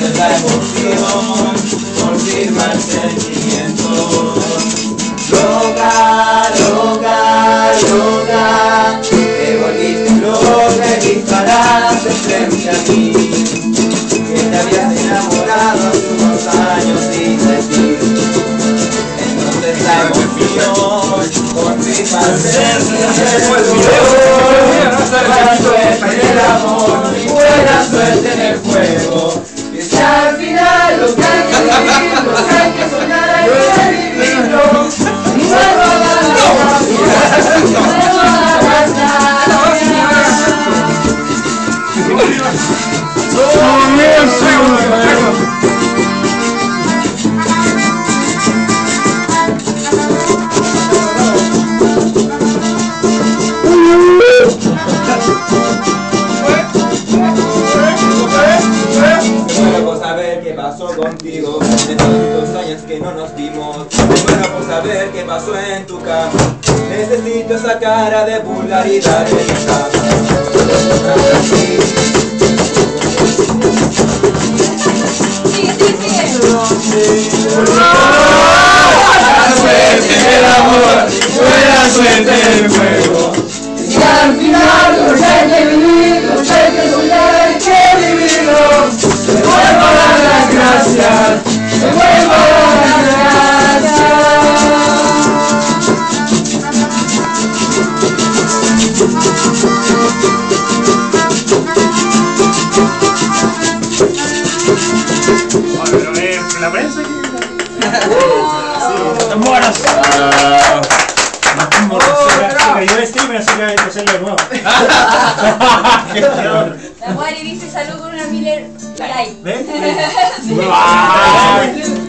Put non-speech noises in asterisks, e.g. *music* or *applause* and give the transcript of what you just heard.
Entonces la emoción confirma el sentimiento. Loca, loca, loca, te volviste loca y disparaste frente a mí. Que te habías enamorado hace unos años sin decir. Entonces la emoción confirma el sentimiento. Qué pasó contigo En tantos años que no nos vimos. Muero por saber qué pasó en tu cama. Necesito esa cara de vulgaridad en mi Sigue, sigue, sigue. Buena suerte en el amor Buena suerte en el juego Y al final lo que hay que vivir Lo que hay que soñar Eh, la prensa buenos. Martín Borrachera, se cayó el streamer, así que hay que hacerlo de nuevo. *laughs* La Wari dice salud con una Miller Light. ¿Ves? *laughs*